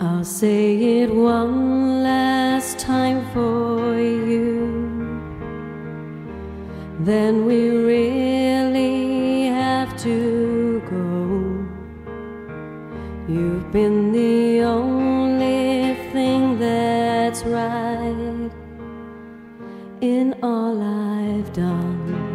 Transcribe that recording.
I'll say it one last time for you. Then we really have to go. You've been the only thing that's right in all I've done.